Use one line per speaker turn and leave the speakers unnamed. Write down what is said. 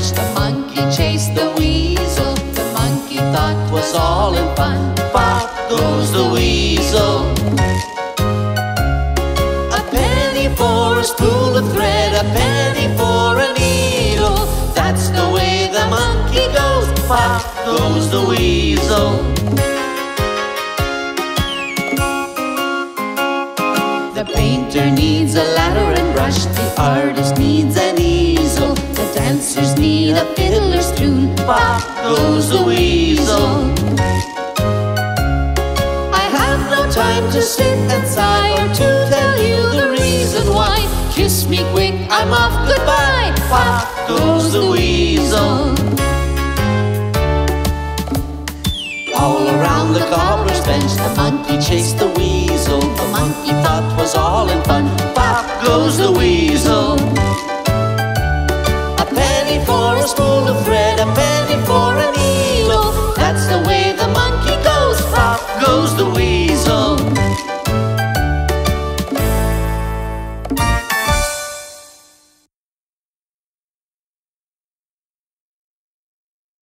lunch the monkey chased the weasel. The monkey thought was all in fun. Pop goes the weasel. A penny for a spool of thread, a penny for a needle. That's the way the monkey goes. Pop goes the weasel. The painter needs a ladder bop goes the weasel. I have no time to sit and sigh or to tell you the reason why. Kiss me quick, I'm off, goodbye. Bop goes the weasel. All around the cobbler's bench, the monkey chased the weasel. The monkey thought was all in fun. Pop goes the weasel. A penny for a spool of thread.